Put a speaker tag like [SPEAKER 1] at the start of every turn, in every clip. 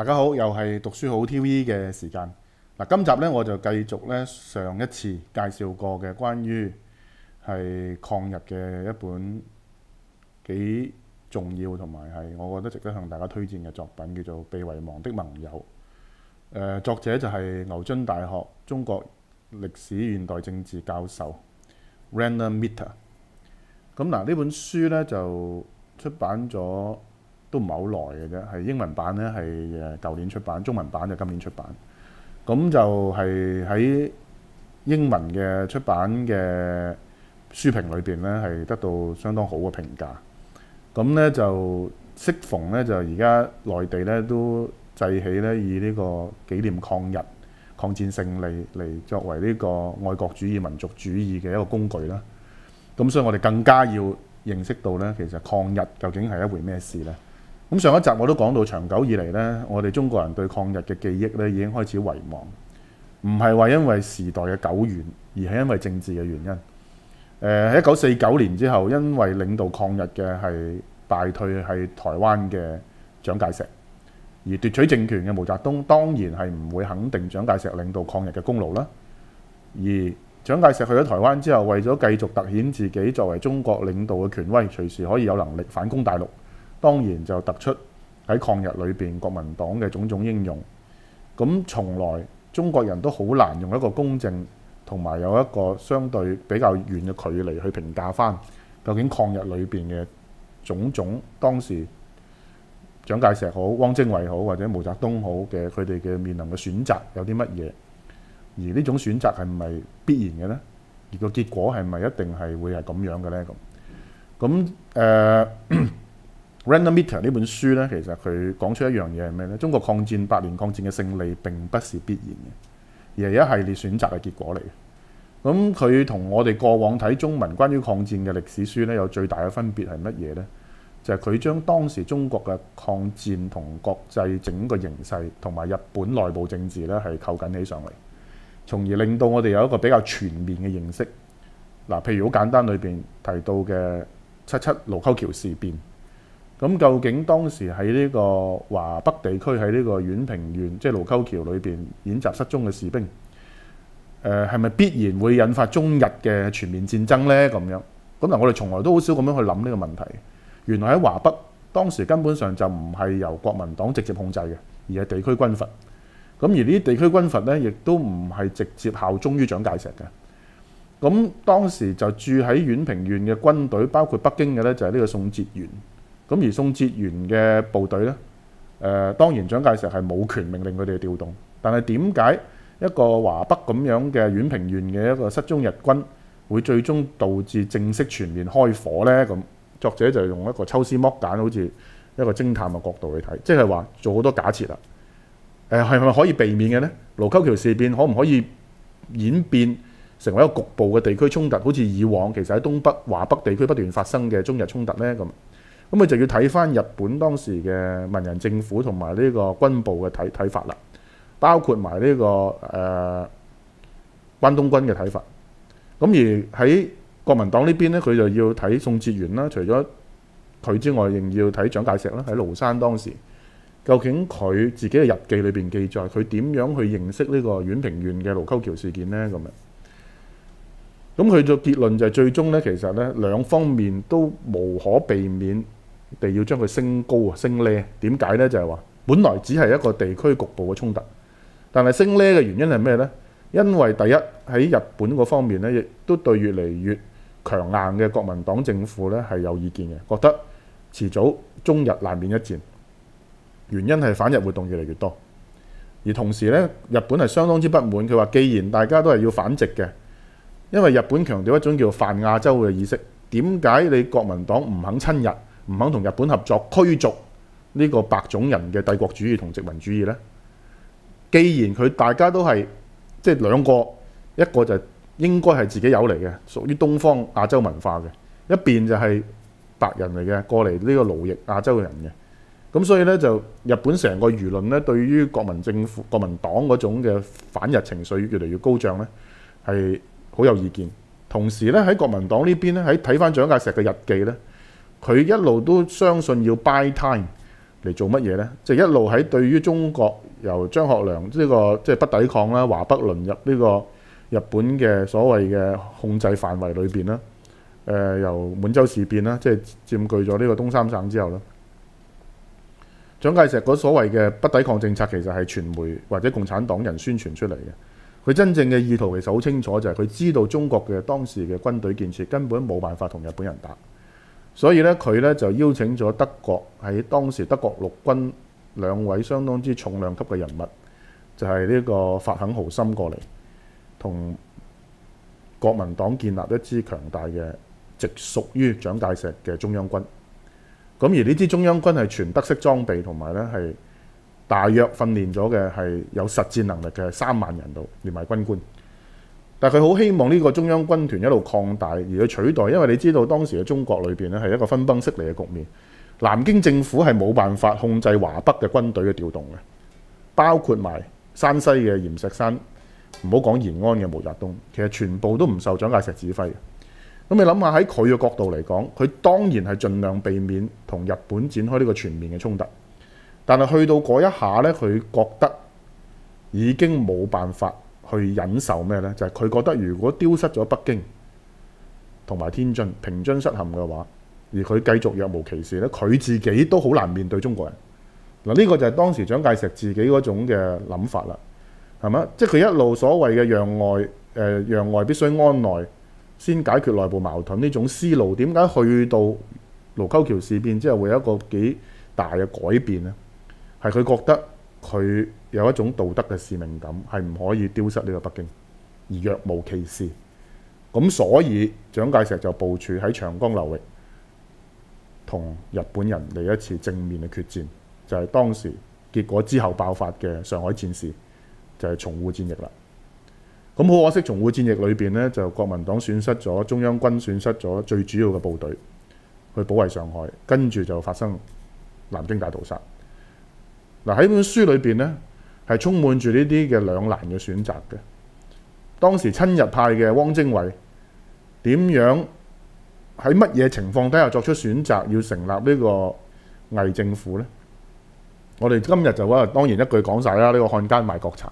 [SPEAKER 1] 大家好，又係讀書好 TV 嘅時間。嗱，今集咧我就繼續咧上一次介紹過嘅關於係抗日嘅一本幾重要同埋係我覺得值得向大家推薦嘅作品，叫做《被遺忘的盟友》。作者就係牛津大學中國歷史現代政治教授 Rainer Mitter。咁嗱，呢本書咧就出版咗。都唔係好耐嘅啫，係英文版咧係誒舊年出版，中文版就今年出版。咁就係喺英文嘅出版嘅書評裏邊咧，係得到相當好嘅評價。咁咧就適逢咧就而家內地咧都製起咧以呢個紀念抗日、抗戰勝利嚟作為呢個愛國主義、民族主義嘅一個工具啦。咁所以我哋更加要認識到咧，其實抗日究竟係一回咩事咧？咁上一集我都講到，長久以嚟呢，我哋中國人對抗日嘅記憶呢已經開始遺忘，唔係話因為時代嘅久遠，而係因為政治嘅原因。誒、呃，喺一九四九年之後，因為領導抗日嘅係敗退係台灣嘅蔣介石，而奪取政權嘅毛澤東當然係唔會肯定蔣介石領導抗日嘅功勞啦。而蔣介石去咗台灣之後，為咗繼續突顯自己作為中國領導嘅權威，隨時可以有能力反攻大陸。當然就突出喺抗日裏邊國民黨嘅種種英勇。咁從來中國人都好難用一個公正同埋有一個相對比較遠嘅距離去評價返究竟抗日裏邊嘅種種當時蔣介石好、汪精衛好或者毛澤東好嘅佢哋嘅面臨嘅選擇有啲乜嘢？而呢種選擇係唔係必然嘅呢？而個結果係咪一定係會係咁樣嘅呢？咁咁誒？Rainer Mitter 呢本書呢，其實佢講出一樣嘢係咩呢？中國抗戰百年抗戰嘅勝利並不是必然嘅，而係一系列選擇嘅結果嚟嘅。咁佢同我哋過往睇中文關於抗戰嘅歷史書呢，有最大嘅分別係乜嘢呢？就係佢將當時中國嘅抗戰同國際整個形勢同埋日本內部政治呢係扣緊起上嚟，從而令到我哋有一個比較全面嘅認識。嗱，譬如好簡單裏邊提到嘅七七盧溝橋事變。咁究竟當時喺呢個華北地區喺呢個宛平縣，即係盧溝橋裏邊演習失蹤嘅士兵，誒係咪必然會引發中日嘅全面戰爭呢？咁樣咁嗱，我哋從來都好少咁樣去諗呢個問題。原來喺華北當時根本上就唔係由國民黨直接控制嘅，而係地區軍閥。咁而呢啲地區軍閥呢，亦都唔係直接效忠於蔣介石嘅。咁當時就住喺宛平縣嘅軍隊，包括北京嘅呢，就係呢個宋哲元。咁而宋哲元嘅部隊呢，誒、當然蔣介石係冇權命令佢哋調動，但係點解一個華北咁樣嘅宛平縣嘅一個失蹤日軍會最終導致正式全面開火呢？咁作者就用一個抽絲剝繭，好似一個偵探嘅角度去睇，即係話做好多假設啦。誒係咪可以避免嘅呢？盧溝橋事變可唔可以演變成為一個局部嘅地區衝突？好似以往其實喺東北華北地區不斷發生嘅中日衝突呢？咁。咁佢就要睇翻日本當時嘅文人政府同埋呢個軍部嘅睇睇法啦，包括埋呢、個誒、呃、關東軍嘅睇法。咁而喺國民黨呢邊咧，佢就要睇宋哲元啦。除咗佢之外，仍要睇蔣介石啦。喺廬山當時，究竟佢自己嘅日記裏邊記載，佢點樣去認識呢個宛平縣嘅盧溝橋事件呢？咁樣。咁佢嘅結論就係最終咧，其實咧兩方面都無可避免。地要將佢升高啊，升呢？點解呢？就係話，本來只係一個地區局部嘅衝突，但係升呢嘅原因係咩呢？因為第一喺日本嗰方面呢，亦都對越嚟越強硬嘅國民黨政府呢係有意見嘅，覺得遲早中日難免一戰。原因係反日活動越嚟越多，而同時呢，日本係相當之不滿。佢話：既然大家都係要反殖嘅，因為日本強調一種叫泛亞洲嘅意識，點解你國民黨唔肯親日？唔肯同日本合作驅逐呢個白種人嘅帝國主義同殖民主義呢？既然佢大家都係即係兩個，一個就應該係自己有嚟嘅，屬於東方亞洲文化嘅；一邊就係白人嚟嘅，過嚟呢個奴役亞洲人嘅。咁所以呢，就日本成個輿論呢，對於國民政府、國民黨嗰種嘅反日情緒越嚟越高漲呢，係好有意見。同時呢，喺國民黨呢邊呢，喺睇翻蔣介石嘅日記呢。佢一路都相信要 buy time，嚟做乜嘢呢？就一路喺對於中國由張學良呢、這個即係、不抵抗啦，華北淪入呢個日本嘅所謂嘅控制範圍裏邊啦。誒、由滿洲事變啦，即係佔據咗呢個東三省之後啦。蔣介石嗰所謂嘅不抵抗政策，其實係傳媒或者共產黨人宣傳出嚟嘅。佢真正嘅意圖其實好清楚，就係、佢知道中國嘅當時嘅軍隊建設根本冇辦法同日本人打。所以咧，佢咧就邀請咗德國喺當時德國陸軍兩位相當之重量級嘅人物，就係、呢個法肯豪森過嚟，同國民黨建立一支強大嘅直屬於蔣介石嘅中央軍。咁而呢支中央軍係全德式裝備，同埋咧係大約訓練咗嘅係有實戰能力嘅三萬人度，連埋軍官。但係佢好希望呢個中央軍團一路擴大而去取代，因為你知道當時嘅中國裏邊咧係一個分崩析離嘅局面。南京政府係冇辦法控制華北嘅軍隊嘅調動嘅，包括埋山西嘅閻錫山，唔好講延安嘅毛澤東，其實全部都唔受蔣介石指揮。咁你諗下喺佢嘅角度嚟講，佢當然係盡量避免同日本展開呢個全面嘅衝突，但係去到嗰一下呢，佢覺得已經冇辦法。去忍受咩呢？就係佢覺得，如果丟失咗北京同埋天津、平津失陷嘅話，而佢繼續若無其事咧，佢自己都好難面對中國人。嗱，呢個就係當時蔣介石自己嗰種嘅諗法啦，係咪？即係佢一路所謂嘅讓外，誒讓外必須安內，先解決內部矛盾呢種思路，點解去到盧溝橋事變之後會有一個幾大嘅改變呢？係佢覺得佢。有一種道德嘅使命感，係唔可以丟失呢個北京，而若無其事。咁所以蔣介石就部署喺長江流域，同日本人嚟一次正面嘅決戰，就係當時結果之後爆發嘅上海戰事，就係淞滬戰役啦。咁好可惜，淞滬戰役裏邊呢，就國民黨損失咗中央軍損失咗最主要嘅部隊去保衛上海，跟住就發生南京大屠殺。嗱，喺本書裏邊呢。係充滿住呢啲嘅兩難嘅選擇嘅。當時親日派嘅汪精衛點樣喺乜嘢情況底下作出選擇，要成立呢個偽政府呢？我哋今日就話當然一句講晒啦，呢個漢奸賣國賊。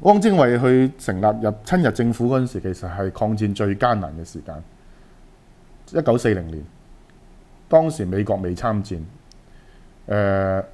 [SPEAKER 1] 汪精衛去成立入親日政府嗰陣時，其實係抗戰最艱難嘅時間。一九四零年，當時美國未參戰，誒、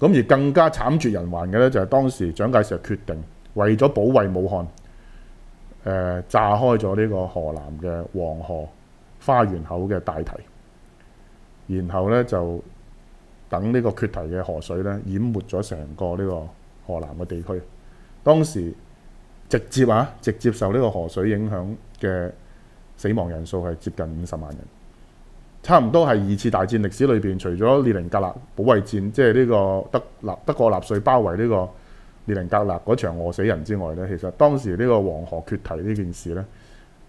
[SPEAKER 1] 咁而更加慘絕人寰嘅咧，就係當時蔣介石決定為咗保衛武漢，誒、炸開咗呢個河南嘅黃河花園口嘅大堤，然後咧就等呢個決堤嘅河水咧淹沒咗成個呢個河南嘅地區。當時直接啊，直接受呢個河水影響嘅死亡人數係接近五十萬人。差唔多係二次大戰歷史裏邊，除咗列寧格勒保衛戰，即係呢個德納德國納粹包圍呢個列寧格勒嗰場餓死人之外呢，其實當時呢個黃河決堤呢件事呢，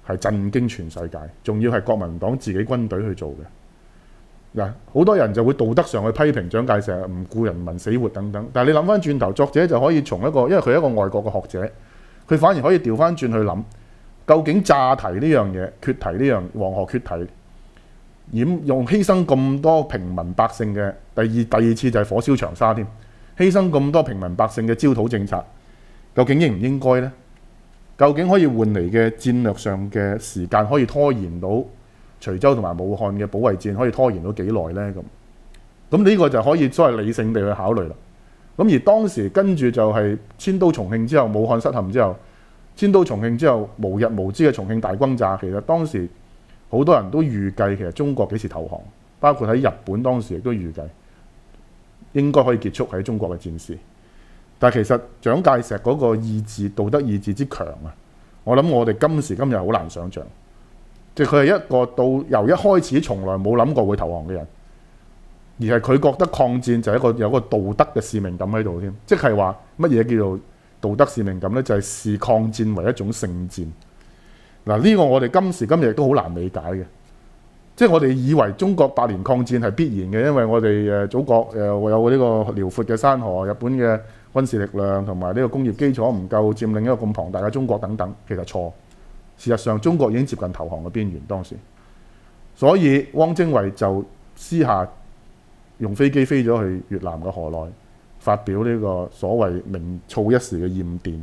[SPEAKER 1] 係震驚全世界，仲要係國民黨自己軍隊去做嘅。嗱，好多人就會道德上去批評蔣介石唔顧人民死活等等，但係你諗翻轉頭，作者就可以從一個，因為佢係一個外國嘅學者，佢反而可以調翻轉去諗，究竟炸堤呢樣嘢、決堤呢樣黃河決堤。掩用犧牲咁多平民百姓嘅第二第二次就係火燒長沙添，犧牲咁多平民百姓嘅焦土政策，究竟應唔應該呢？究竟可以換嚟嘅戰略上嘅時間可以拖延到徐州同埋武漢嘅保衛戰可以拖延到幾耐呢？咁咁呢個就可以所謂理性地去考慮啦。咁而當時跟住就係遷都重慶之後，武漢失陷之後，遷都重慶之後無日無之嘅重慶大轟炸，其實當時。好多人都預計其實中國幾時投降，包括喺日本當時亦都預計應該可以結束喺中國嘅戰事。但其實蔣介石嗰個意志、道德意志之強啊，我諗我哋今時今日好難想像。即係佢係一個到由一開始從來冇諗過會投降嘅人，而係佢覺得抗戰就係一個有一個道德嘅使命感喺度添，即係話乜嘢叫做道德使命感呢？就係、視抗戰為一種聖戰。嗱，呢個我哋今時今日都好難理解嘅，即係我哋以為中國百年抗戰係必然嘅，因為我哋誒祖國誒有呢個遼闊嘅山河、日本嘅軍事力量同埋呢個工業基礎唔夠佔領一個咁龐大嘅中國等等，其實錯。事實上，中國已經接近投降嘅邊緣當時，所以汪精衛就私下用飛機飛咗去越南嘅河內，發表呢個所謂名噪一時嘅艷電，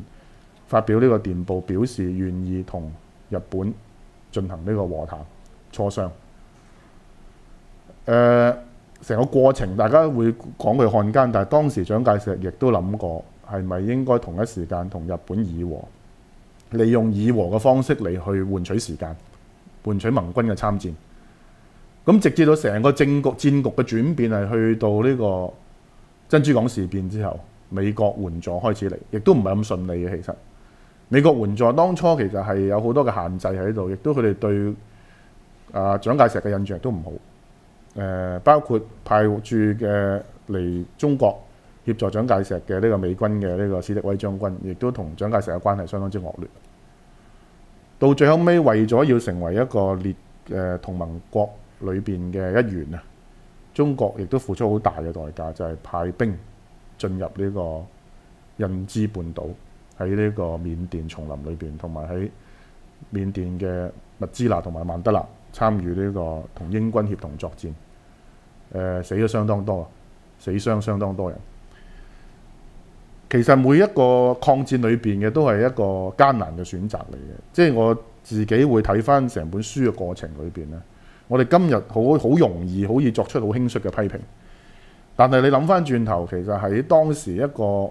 [SPEAKER 1] 發表呢個電報，表示願意同日本進行呢個和談磋商。誒、成個過程大家會講佢漢奸，但係當時蔣介石亦都諗過係咪應該同一時間同日本議和。利用以和嘅方式嚟去換取時間，換取盟軍嘅參戰。咁直至到成個政局戰局嘅轉變係去到呢個珍珠港事變之後，美國援助開始嚟，亦都唔係咁順利嘅。其實美國援助當初其實係有好多嘅限制喺度，亦都佢哋對啊蔣介石嘅印象都唔好。包括派駐嘅嚟中國協助蔣介石嘅呢個美軍嘅呢個史迪威將軍，亦都同蔣介石嘅關係相當之惡劣。到最後尾，為咗要成為一個列誒同盟國裏邊嘅一員啊，中國亦都付出好大嘅代價，就係派兵進入呢個印支半島，喺呢個緬甸叢林裏邊，同埋喺緬甸嘅密支那同埋曼德勒參與呢個同英軍協同作戰。誒，死咗相當多，死傷相當多人。其實每一個抗戰裏邊嘅都係一個艱難嘅選擇嚟嘅，即係我自己會睇翻成本書嘅過程裏邊咧。我哋今日好好容易好易作出好輕率嘅批評，但係你諗翻轉頭，其實喺當時一個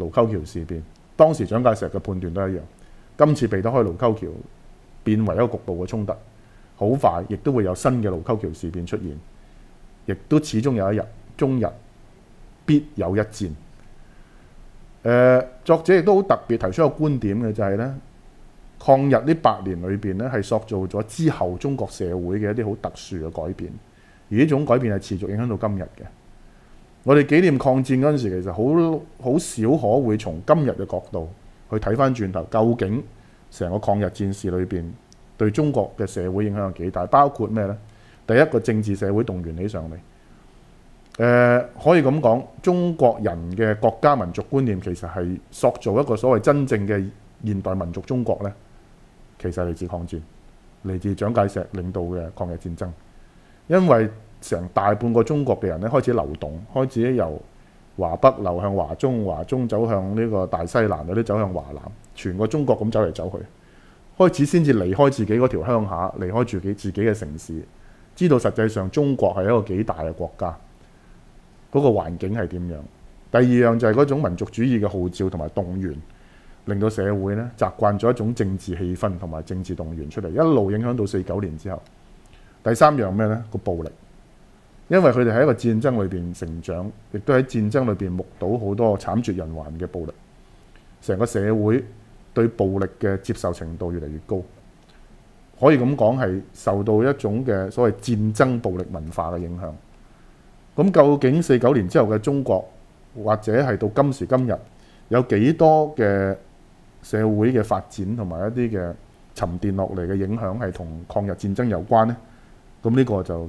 [SPEAKER 1] 盧溝橋事變，當時蔣介石嘅判斷都一樣。今次避得開盧溝橋，變為一個局部嘅衝突，好快亦都會有新嘅盧溝橋事變出現，亦都始終有一日，中日必有一戰。誒、呃、作者亦都好特別提出一個觀點嘅，就係咧抗日呢百年裏邊咧，係塑造咗之後中國社會嘅一啲好特殊嘅改變，而呢種改變係持續影響到今日嘅。我哋紀念抗戰嗰陣時，其實好好少可會從今日嘅角度去睇翻轉頭，究竟成個抗日戰事裏邊對中國嘅社會影響有幾大？包括咩呢？第一個政治社會動員起上嚟。誒、可以咁講，中國人嘅國家民族觀念其實係塑造一個所謂真正嘅現代民族中國呢，其實嚟自抗戰，嚟自蔣介石領導嘅抗日戰爭。因為成大半個中國嘅人咧開始流動，開始由華北流向華中，華中走向呢個大西南，有啲走向華南，全個中國咁走嚟走去，開始先至離開自己嗰條鄉下，離開自己自己嘅城市，知道實際上中國係一個幾大嘅國家。嗰個環境係點樣？第二樣就係嗰種民族主義嘅號召同埋動員，令到社會咧習慣咗一種政治氣氛同埋政治動員出嚟，一路影響到四九年之後。第三樣咩呢？個暴力，因為佢哋喺一個戰爭裏邊成長，亦都喺戰爭裏邊目睹好多慘絕人寰嘅暴力，成個社會對暴力嘅接受程度越嚟越高，可以咁講係受到一種嘅所謂戰爭暴力文化嘅影響。咁究竟四九年之後嘅中國，或者係到今時今日，有幾多嘅社會嘅發展同埋一啲嘅沉澱落嚟嘅影響係同抗日戰爭有關呢？咁呢個就